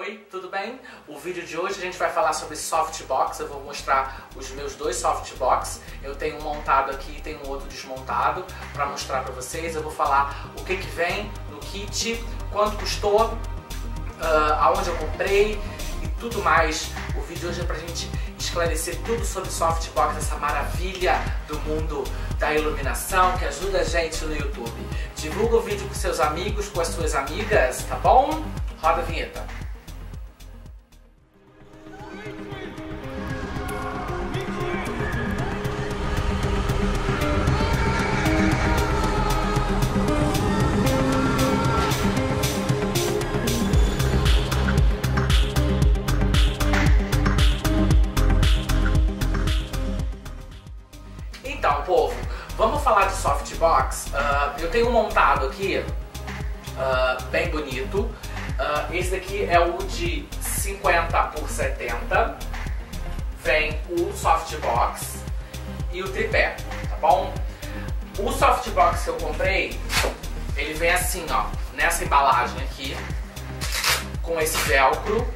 Oi, tudo bem? O vídeo de hoje a gente vai falar sobre softbox. Eu vou mostrar os meus dois softbox. Eu tenho um montado aqui e tenho um outro desmontado para mostrar para vocês. Eu vou falar o que que vem no kit, quanto custou, uh, aonde eu comprei e tudo mais. O vídeo hoje é pra gente esclarecer tudo sobre softbox, essa maravilha do mundo da iluminação que ajuda a gente no YouTube. Divulga o vídeo com seus amigos, com as suas amigas, tá bom? Roda a vinheta. Falar de softbox. Uh, eu tenho montado aqui, uh, bem bonito. Uh, esse daqui é o de 50 por 70. Vem o softbox e o tripé, tá bom? O softbox que eu comprei, ele vem assim, ó, nessa embalagem aqui, com esse velcro.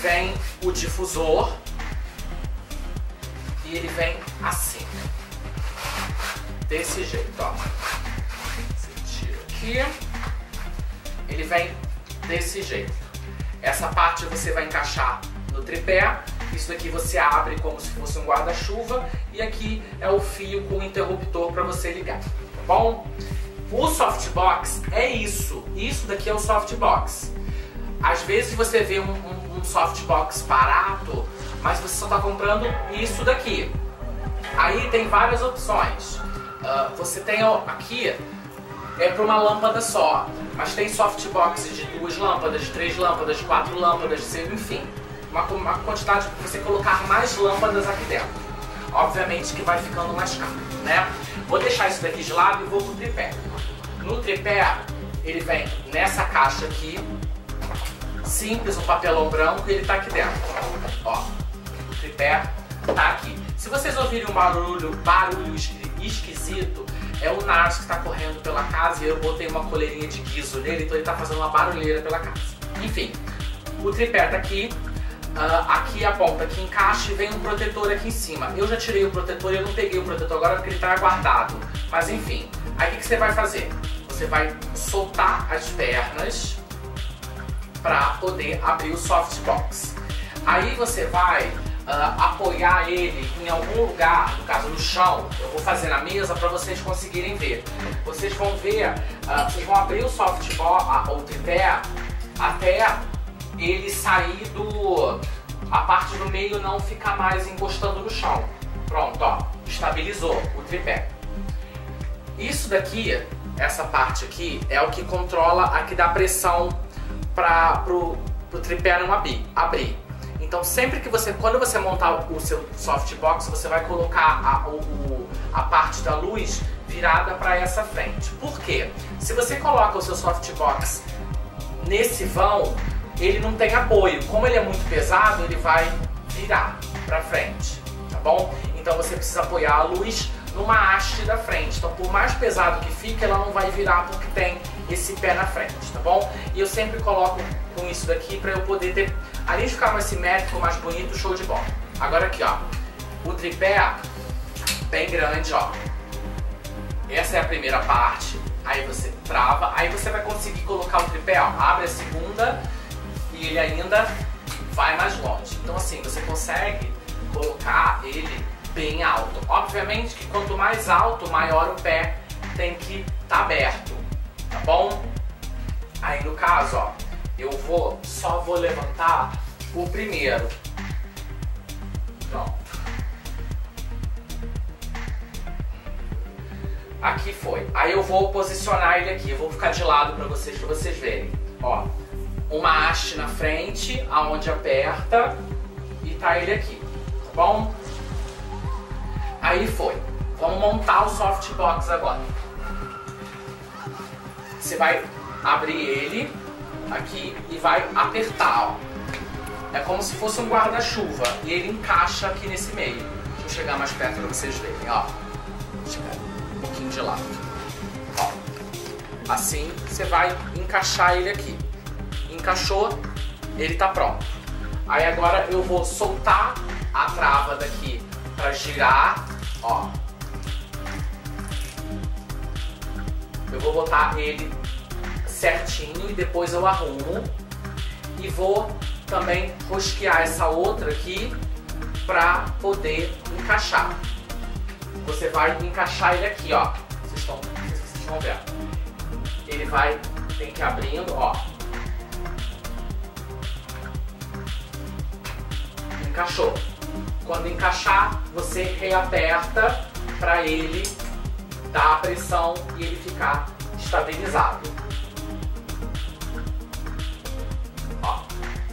Vem o difusor e ele vem assim. Desse jeito, ó. Você tira aqui. Ele vem desse jeito. Essa parte você vai encaixar no tripé. Isso daqui você abre como se fosse um guarda-chuva. E aqui é o fio com o interruptor para você ligar. Tá bom? O softbox é isso. Isso daqui é o softbox. Às vezes você vê um, um, um softbox barato mas você só está comprando isso daqui. Aí tem várias opções. Você tem aqui, é para uma lâmpada só, mas tem softbox de duas lâmpadas, de três lâmpadas, de quatro lâmpadas, enfim, uma, uma quantidade para você colocar mais lâmpadas aqui dentro. Obviamente que vai ficando mais caro, né? Vou deixar isso daqui de lado e vou pro tripé. No tripé, ele vem nessa caixa aqui, simples, um papelão branco, e ele tá aqui dentro. Ó, tripé tá aqui. Se vocês ouvirem um barulho, barulho esquisito, é o Nars que está correndo pela casa e eu botei uma coleirinha de guiso nele, então ele está fazendo uma barulheira pela casa. Enfim, o tripé tá aqui, uh, aqui a ponta que encaixa e vem um protetor aqui em cima. Eu já tirei o protetor e eu não peguei o protetor agora porque ele está guardado. Mas enfim, aí o que, que você vai fazer? Você vai soltar as pernas para poder abrir o softbox. Aí você vai uh, apoiar ele em algum lugar, no caso no chão, eu vou fazer na mesa para vocês conseguirem ver. Vocês vão ver, uh, vocês vão abrir o softball, uh, o tripé, até ele sair do... a parte do meio não ficar mais encostando no chão. Pronto, ó, estabilizou o tripé. Isso daqui, essa parte aqui, é o que controla, aqui dá pressão para pro tripé não abrir. abrir. Então sempre que você, quando você montar o seu softbox, você vai colocar a, o, a parte da luz virada para essa frente. Por quê? Se você coloca o seu softbox nesse vão, ele não tem apoio. Como ele é muito pesado, ele vai virar para frente, tá bom? Então você precisa apoiar a luz numa haste da frente. Então por mais pesado que fique, ela não vai virar porque tem esse pé na frente, tá bom? E eu sempre coloco com isso daqui para eu poder ter Além de ficar mais simétrico, mais bonito, show de bola. Agora aqui, ó. O tripé bem grande, ó. Essa é a primeira parte. Aí você trava, aí você vai conseguir colocar o tripé, ó. Abre a segunda e ele ainda vai mais longe. Então assim, você consegue colocar ele bem alto. Obviamente que quanto mais alto, maior o pé tem que estar tá aberto, tá bom? Aí no caso, ó, eu vou, só vou levantar o primeiro. Pronto. Aqui foi. Aí eu vou posicionar ele aqui. Eu vou ficar de lado para vocês, para vocês verem. Ó, uma haste na frente, aonde aperta e tá ele aqui, tá bom? Aí foi. Vamos montar o softbox agora. Você vai abrir ele aqui e vai apertar, ó. É como se fosse um guarda-chuva e ele encaixa aqui nesse meio. Deixa eu chegar mais perto para vocês verem, ó. Chegar um pouquinho de lado. Ó. Assim você vai encaixar ele aqui. encaixou, ele tá pronto. Aí agora eu vou soltar a trava daqui para girar, ó. Eu vou botar ele certinho e depois eu arrumo. E vou também rosquear essa outra aqui para poder encaixar. Você vai encaixar ele aqui, ó. Vocês estão, vocês estão vendo. Ele vai, tem que ir abrindo, ó. Encaixou. Quando encaixar, você reaperta para ele dar a pressão e ele ficar estabilizado.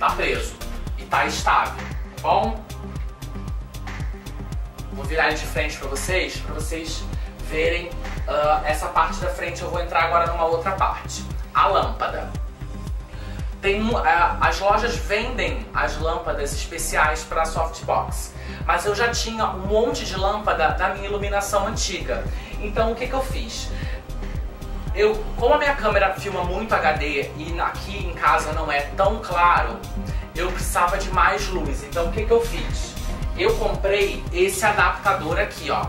Tá preso e tá estável, tá bom? Vou virar ele de frente para vocês, para vocês verem uh, essa parte da frente. Eu vou entrar agora numa outra parte. A lâmpada. Tem, uh, as lojas vendem as lâmpadas especiais para softbox, mas eu já tinha um monte de lâmpada da minha iluminação antiga. Então o que, que eu fiz? Eu, como a minha câmera filma muito HD e aqui em casa não é tão claro, eu precisava de mais luz. Então o que, que eu fiz? Eu comprei esse adaptador aqui, ó.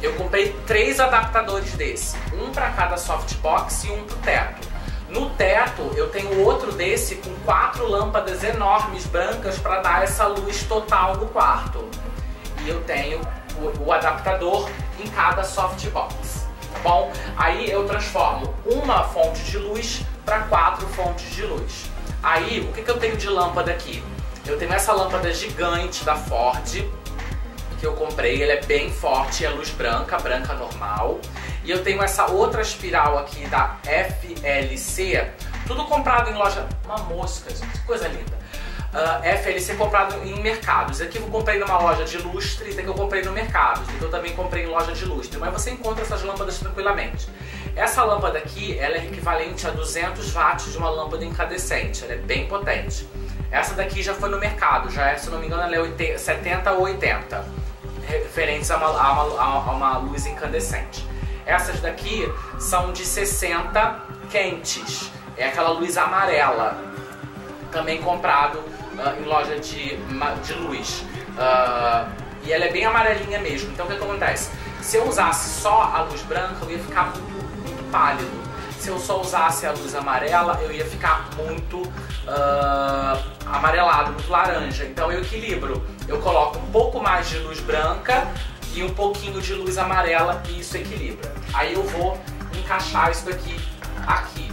Eu comprei três adaptadores desse, um para cada softbox e um pro teto. No teto eu tenho outro desse com quatro lâmpadas enormes brancas para dar essa luz total no quarto. E eu tenho o, o adaptador em cada softbox, bom? Aí eu transformo uma fonte de luz para quatro fontes de luz. Aí o que, que eu tenho de lâmpada aqui? Eu tenho essa lâmpada gigante da Ford que eu comprei, ele é bem forte, é luz branca, branca normal. E eu tenho essa outra espiral aqui da FLC, tudo comprado em loja... Uma mosca, gente, que coisa linda. Uh, ah, FLC comprado em mercados. Aqui eu comprei numa loja de lustre, e que eu comprei no mercado, que eu também comprei em loja de lustre. Mas você encontra essas lâmpadas tranquilamente. Essa lâmpada aqui, ela é equivalente a 200 watts de uma lâmpada incandescente, ela é bem potente. Essa daqui já foi no mercado, já é, se não me engano, ela é 80, 70 ou 80, referentes a uma, a, uma, a uma luz incandescente. Essas daqui são de 60 quentes, é aquela luz amarela, também comprado uh, em loja de, de luz. Uh, e ela é bem amarelinha mesmo. Então o que acontece? Se eu usasse só a luz branca, eu ia ficar muito, muito pálido se eu só usasse a luz amarela, eu ia ficar muito uh, amarelado, muito laranja. Então eu equilibro. Eu coloco um pouco mais de luz branca e um pouquinho de luz amarela e isso equilibra. Aí eu vou encaixar isso daqui aqui.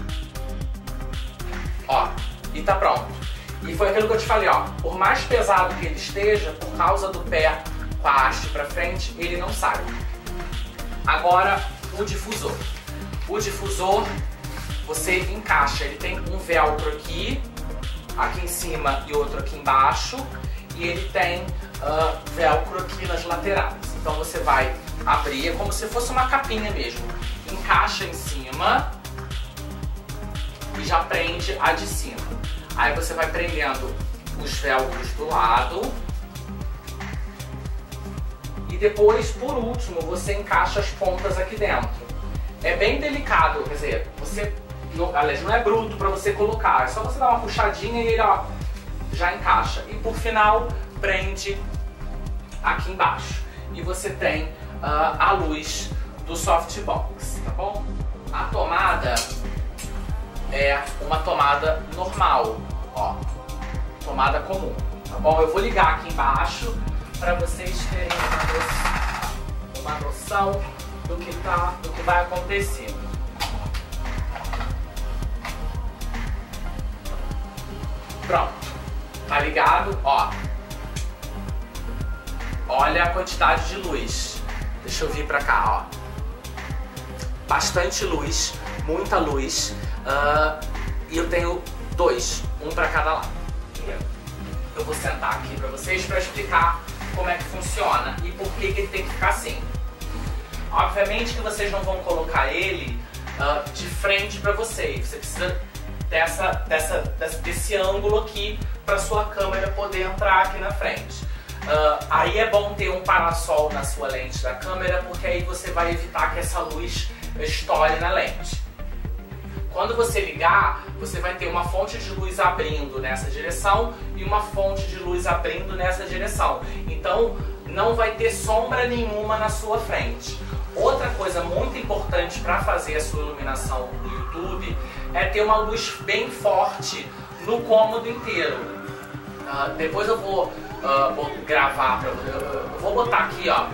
Ó, e tá pronto. E foi aquilo que eu te falei, ó. Por mais pesado que ele esteja, por causa do pé com a haste pra frente, ele não sai. Agora, o difusor. O difusor você encaixa, ele tem um velcro aqui, aqui em cima e outro aqui embaixo, e ele tem uh, velcro aqui nas laterais. Então você vai abrir, é como se fosse uma capinha mesmo. Encaixa em cima e já prende a de cima. Aí você vai prendendo os velcros do lado. E depois, por último, você encaixa as pontas aqui dentro. É bem delicado, quer dizer, você, não, aliás, não é bruto para você colocar, é só você dar uma puxadinha e ele ó, já encaixa. E por final, prende aqui embaixo. E você tem uh, a luz do softbox, tá bom? A tomada é uma tomada normal, ó, tomada comum, tá bom? Eu vou ligar aqui embaixo para vocês terem uma noção do que, tá, do que vai acontecer. Pronto. Tá ligado? Ó. Olha a quantidade de luz. Deixa eu vir pra cá, ó. Bastante luz, muita luz. Uh, e eu tenho dois, um para cada lado. Eu vou sentar aqui para vocês para explicar como é que funciona e por que, que ele tem que ficar assim. Obviamente que vocês não vão colocar ele uh, de frente para vocês. Você precisa dessa, dessa, desse ângulo aqui para sua câmera poder entrar aqui na frente. Uh, aí é bom ter um parasol na sua lente da câmera, porque aí você vai evitar que essa luz estoure na lente. Quando você ligar, você vai ter uma fonte de luz abrindo nessa direção e uma fonte de luz abrindo nessa direção. Então não vai ter sombra nenhuma na sua frente. Outra coisa muito importante para fazer a sua iluminação do YouTube é ter uma luz bem forte no cômodo inteiro. Uh, depois eu vou, uh, vou gravar, pra, eu, eu vou botar aqui ó,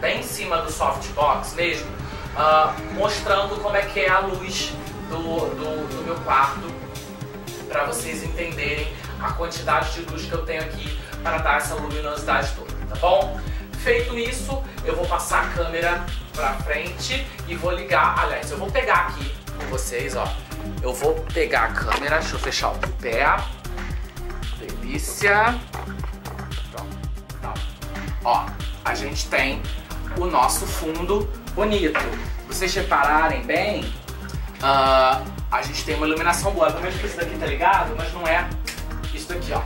bem em cima do softbox mesmo, uh, mostrando como é que é a luz do, do, do meu quarto, para vocês entenderem a quantidade de luz que eu tenho aqui para dar essa luminosidade toda, tá bom? Feito isso, eu vou passar a câmera pra frente e vou ligar. Aliás, eu vou pegar aqui com vocês, ó. Eu vou pegar a câmera, deixa eu fechar o pé. Delícia. Pronto. Tá. Ó, a gente tem o nosso fundo bonito. Vocês repararem bem, uh, a gente tem uma iluminação boa. Pelo menos que isso daqui tá ligado, mas não é isso daqui, ó.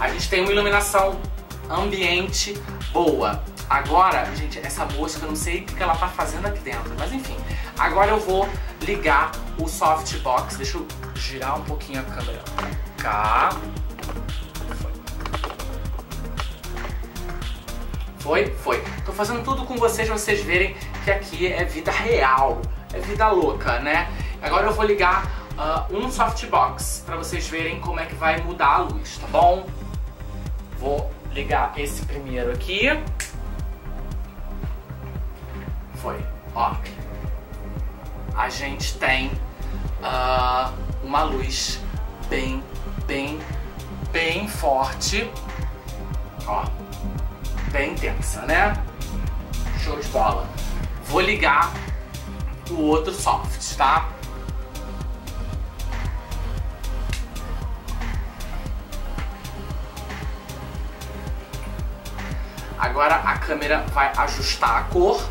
A gente tem uma iluminação ambiente boa. Agora, gente, essa mosca, eu não sei o que ela tá fazendo aqui dentro, mas enfim. Agora eu vou ligar o softbox. Deixa eu girar um pouquinho a câmera cá. Foi? Foi. Tô fazendo tudo com vocês pra vocês verem que aqui é vida real. É vida louca, né? Agora eu vou ligar uh, um softbox pra vocês verem como é que vai mudar a luz, tá bom? Vou ligar esse primeiro aqui. Foi. Ó. A gente tem uh, uma luz bem, bem, bem forte. Ó. Bem intensa, né? Show de bola. Vou ligar outro soft, tá? Agora a câmera vai ajustar a cor.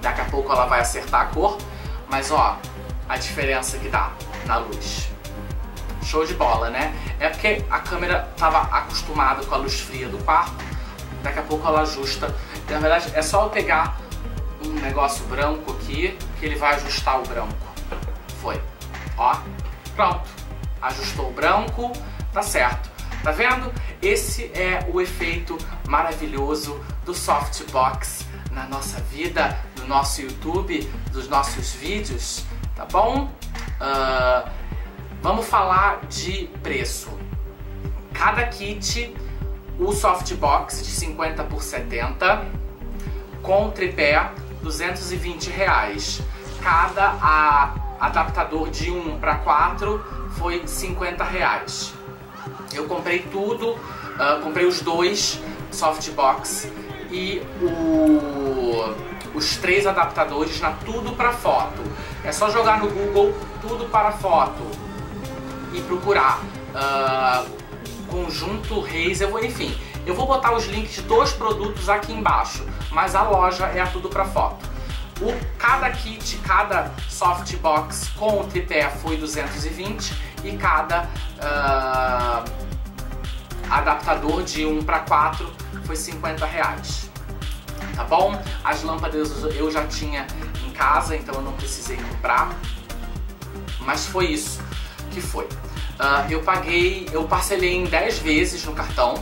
Daqui a pouco ela vai acertar a cor. Mas ó, a diferença que dá na luz. Show de bola, né? É porque a câmera estava acostumada com a luz fria do quarto. Daqui a pouco ela ajusta. Na verdade, é só eu pegar um negócio branco aqui que ele vai ajustar o branco. Foi. Ó, pronto. Ajustou o branco, tá certo. Tá vendo? Esse é o efeito maravilhoso do softbox na nossa vida, no nosso YouTube, dos nossos vídeos, tá bom? Uh, vamos falar de preço. Cada kit, o softbox de 50 por 70, com tripé, 220 reais. Cada a, adaptador de 1 para 4 foi 50 reais. Eu comprei tudo, uh, comprei os dois softbox e o, os três adaptadores na Tudo para Foto. É só jogar no Google Tudo para Foto e procurar uh, conjunto vou, enfim, eu vou botar os links dos produtos aqui embaixo, mas a loja é a Tudo para Foto. O, cada kit, cada softbox com o tripé foi 220 e cada uh, adaptador de 1 para 4 foi 50 reais. Tá bom? As lâmpadas eu já tinha em casa, então eu não precisei comprar. Mas foi isso que foi. Uh, eu paguei, eu parcelei em 10 vezes no cartão.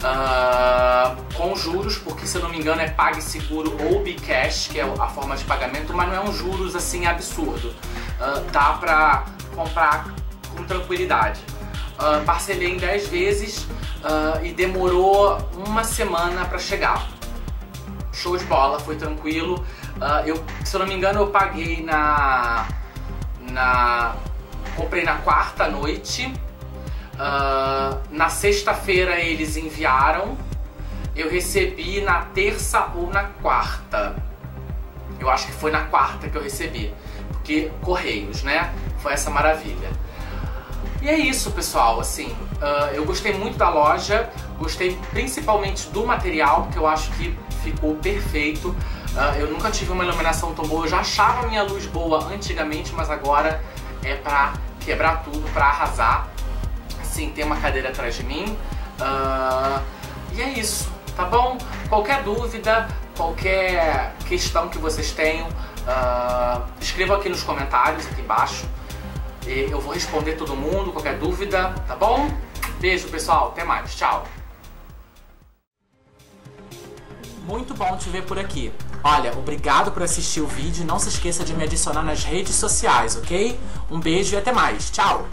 Uh, com juros, porque se eu não me engano é PagSeguro ou Bcash, que é a forma de pagamento, mas não é um juros assim absurdo. Uh, dá pra comprar com tranquilidade. Uh, parcelei em 10 vezes uh, e demorou uma semana para chegar. Show de bola, foi tranquilo. Eu, se eu não me engano, eu paguei na. na comprei na quarta noite. Na sexta-feira eles enviaram. Eu recebi na terça ou na quarta. Eu acho que foi na quarta que eu recebi. Porque Correios, né? Foi essa maravilha. E é isso, pessoal. Assim, uh, eu gostei muito da loja, gostei principalmente do material, que eu acho que ficou perfeito. Uh, eu nunca tive uma iluminação tão boa. Eu já achava minha luz boa antigamente, mas agora é pra quebrar tudo, pra arrasar. Assim, tem uma cadeira atrás de mim. Uh, e é isso, tá bom? Qualquer dúvida, qualquer questão que vocês tenham, Uh, escreva aqui nos comentários, aqui embaixo. E eu vou responder todo mundo, qualquer dúvida, tá bom? Beijo, pessoal. Até mais. Tchau. Muito bom te ver por aqui. Olha, obrigado por assistir o vídeo. Não se esqueça de me adicionar nas redes sociais, ok? Um beijo e até mais. Tchau!